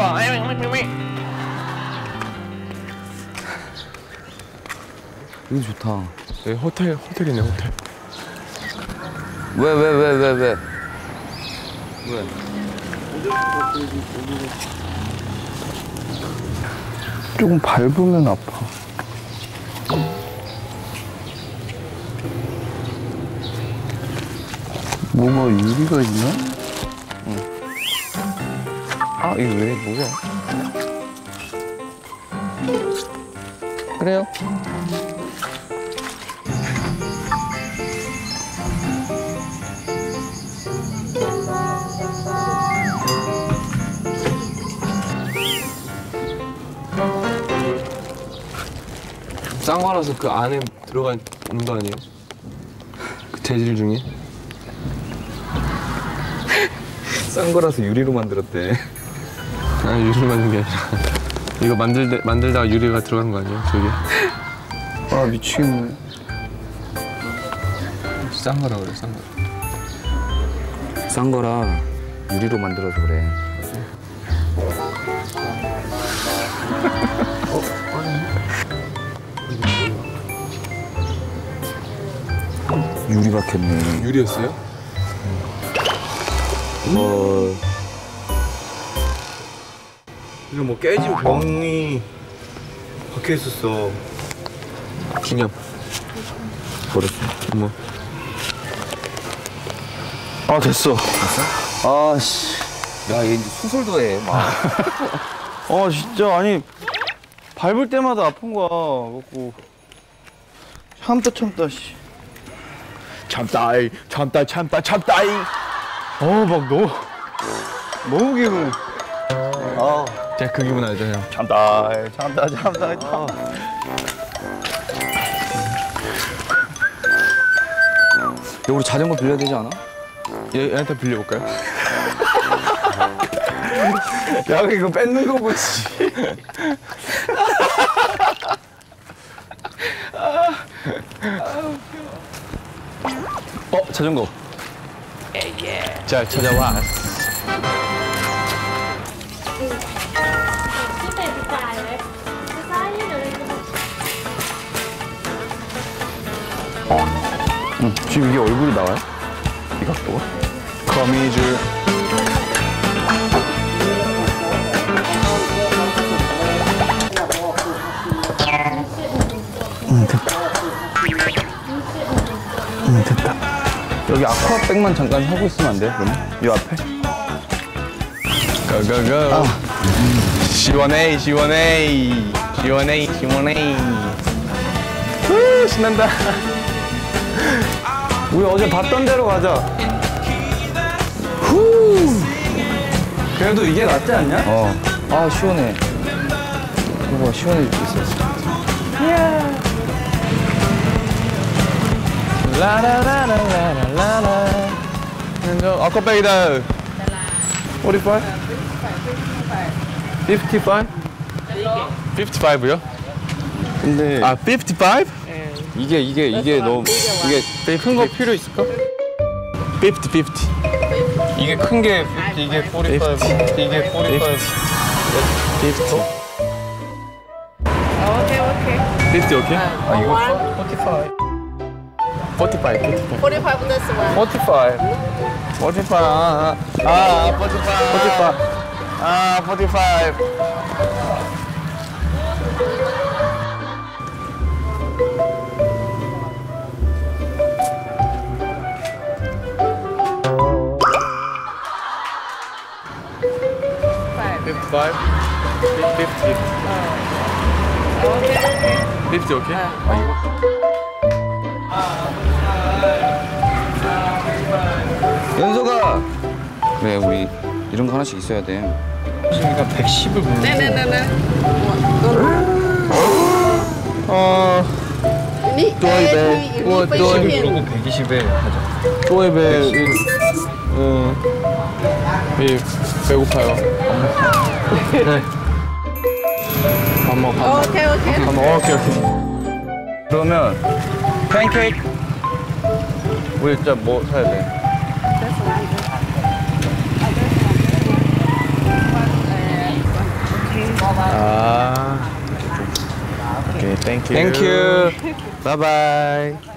아파. 여기 좋다. 여기 호텔 호텔이네 호텔. 왜, 왜, 왜, 왜, 왜? 왜? 조금 밟으면 아파. 뭐가 유리가 있나? 아, 이거 왜, 뭐야? 그래요? 싼 거라서 그 안에 들어가 있는 거 아니에요? 그 재질 중에? 싼 거라서 유리로 만들었대. 아 유리 만든 게 아니라 이거 만들 만들다가 유리가 들어간 거 아니에요? 저게? 아, 미치겠네. 싼 거라 그래 싼 거. 싼 거라 유리로 만들어서 그래. 유리 박혔네. 유리였어요? 어, 이거 뭐 깨진 병이 박혀 있었어. 기념. 버렸어. 뭐? 아, 됐어. 됐어? 아, 씨. 야, 얘 이제 수술도 해. 막. 아, 진짜, 아니, 밟을 때마다 아픈 거야. 그래갖고. 참다, 참다, 씨. 참다 이, 참다, 참다, 참다 이. 어, 막 너무, 너무 기분. 아, 제가 그 기분 알죠 형? 참다이, 참다, 참다, 참. 야, 우리 자전거 빌려야 되지 않아? 얘, 얘한테 빌려볼까요? 야, 이거 뺏는 거 보지. 어 자전거. 자 찾아와. 응, 지금 이게 얼굴이 나와요? 이 각도가? 거미줄. 응, 됐다. 응, 됐다. 여기 아쿠아백만 잠깐 하고 있으면 안 돼요, 그러면? 이 앞에? 고고고. 시원해 시원해 시원해 시원해. 후 신난다. 우리 어제 봤던 대로 가자. 그래도 이게 낫지 않냐? 어. 아, 시원해. 이거 시원해질 수 있어. 라라라라라라라. 저 아쿠아백이다. 45? 55? 55요? 근데 아 55? 이게, 이게, 이게 너무, 이게 되게 큰 거 필요 있을까? 50, 50. 이게 큰게 이게 45, 이게 45. 50. Okay, okay. 50 오케이? Uh, one, 45. 45, 45. 45 this one. 45. 45. 아, 아 45. 45. 아, 45. Five. 55. 50. Okay, okay. 50 오케이? 연서가! 그래, 우리 이런 거 하나씩 있어야 돼. 지금가 110을 No, 부르는 no, no, no. 어, skin. 그러고 120에 하자. 또에베. 응. 이 배고파요. 네. 밥 먹어. 밥 먹어. Okay, okay. 밥 먹어. Okay, okay. 그러면 팬케이크 우리 진짜 뭐 사야 돼? 아. Okay, thank you. Thank you. Bye bye.